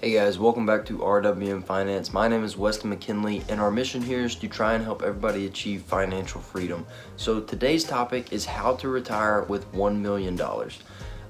Hey guys, welcome back to RWM Finance. My name is Weston McKinley and our mission here is to try and help everybody achieve financial freedom. So today's topic is how to retire with $1 million.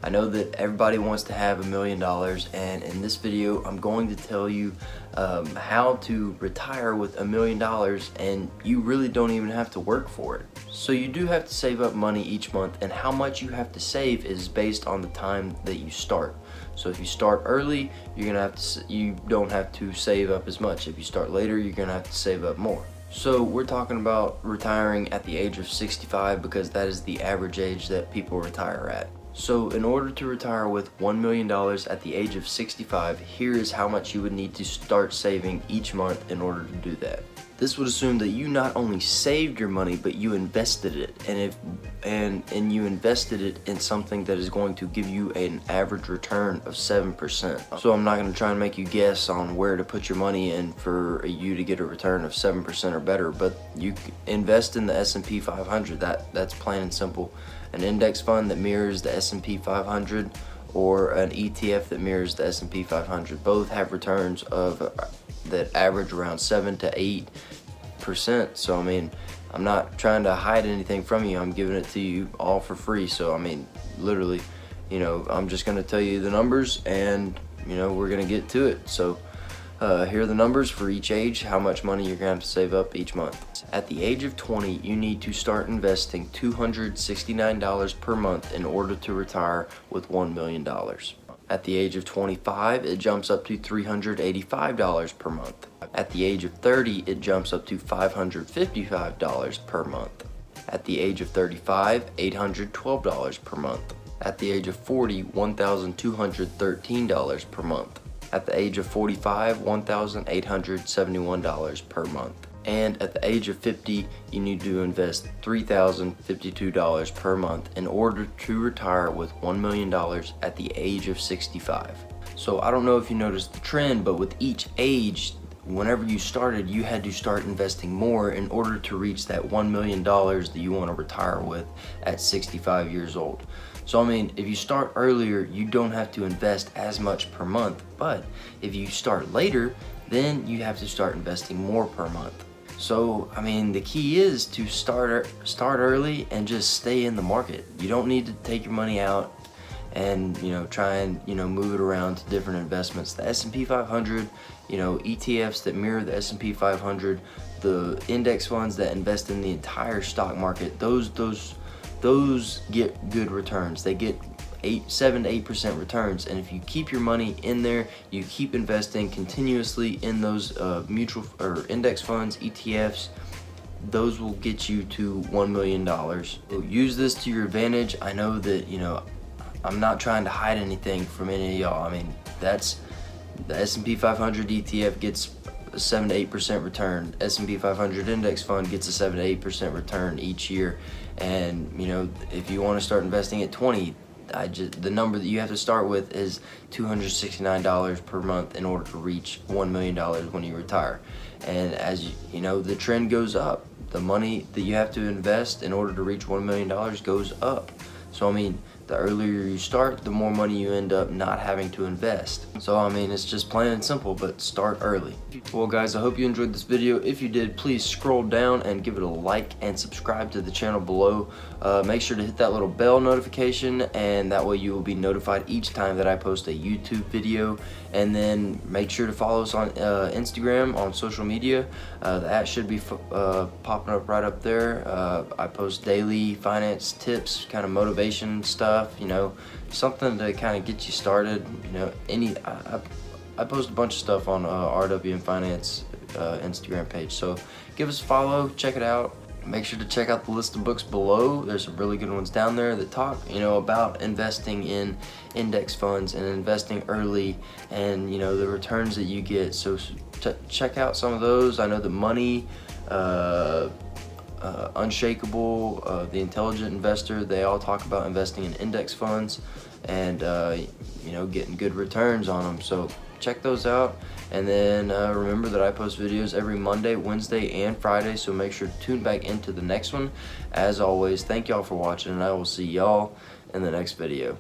I know that everybody wants to have a million dollars and in this video I'm going to tell you um, how to retire with a million dollars and you really don't even have to work for it. So you do have to save up money each month and how much you have to save is based on the time that you start. So if you start early, you're gonna have to you don't have to save up as much. If you start later, you're gonna have to save up more. So we're talking about retiring at the age of 65 because that is the average age that people retire at. So in order to retire with $1 million at the age of 65, here is how much you would need to start saving each month in order to do that. This would assume that you not only saved your money, but you invested it, and if and and you invested it in something that is going to give you an average return of seven percent. So I'm not going to try and make you guess on where to put your money in for you to get a return of seven percent or better, but you invest in the S&P 500. That that's plain and simple. An index fund that mirrors the S&P 500 or an ETF that mirrors the S&P 500. Both have returns of uh, that average around seven to eight percent. So I mean, I'm not trying to hide anything from you. I'm giving it to you all for free. So I mean, literally, you know, I'm just gonna tell you the numbers, and you know, we're gonna get to it. So. Uh, here are the numbers for each age, how much money you're going to have to save up each month. At the age of 20, you need to start investing $269 per month in order to retire with $1 million. At the age of 25, it jumps up to $385 per month. At the age of 30, it jumps up to $555 per month. At the age of 35, $812 per month. At the age of 40, $1,213 per month. At the age of 45, $1,871 per month and at the age of 50 you need to invest $3,052 per month in order to retire with $1 million at the age of 65. So I don't know if you noticed the trend but with each age whenever you started you had to start investing more in order to reach that $1 million that you want to retire with at 65 years old. So I mean, if you start earlier, you don't have to invest as much per month. But if you start later, then you have to start investing more per month. So, I mean, the key is to start er, start early and just stay in the market. You don't need to take your money out and, you know, try and, you know, move it around to different investments. The S&P 500, you know, ETFs that mirror the S&P 500, the index funds that invest in the entire stock market, those those those get good returns. They get eight, seven to eight percent returns. And if you keep your money in there, you keep investing continuously in those uh, mutual or index funds, ETFs, those will get you to $1 million. So use this to your advantage. I know that, you know, I'm not trying to hide anything from any of y'all. I mean, that's the S&P 500 ETF gets a 7 to 8% return. S&P 500 index fund gets a 7 to 8% return each year. And, you know, if you want to start investing at 20, I just the number that you have to start with is $269 per month in order to reach $1 million when you retire. And as you, you know, the trend goes up. The money that you have to invest in order to reach $1 million goes up. So I mean, the earlier you start, the more money you end up not having to invest. So I mean, it's just plain and simple, but start early. Well guys, I hope you enjoyed this video. If you did, please scroll down and give it a like and subscribe to the channel below. Uh, make sure to hit that little bell notification and that way you will be notified each time that I post a YouTube video. And then make sure to follow us on uh, Instagram, on social media. Uh, the ad should be uh, popping up right up there. Uh, I post daily finance tips, kind of motivation stuff stuff, you know, something to kind of get you started. You know, any I, I post a bunch of stuff on uh, RWM Finance uh, Instagram page, so give us a follow, check it out. Make sure to check out the list of books below. There's some really good ones down there that talk, you know, about investing in index funds and investing early and, you know, the returns that you get. So check out some of those. I know the money, uh, uh, Unshakeable, uh, The Intelligent Investor, they all talk about investing in index funds and uh, you know getting good returns on them. So check those out. And then uh, remember that I post videos every Monday, Wednesday, and Friday. So make sure to tune back into the next one. As always, thank y'all for watching, and I will see y'all in the next video.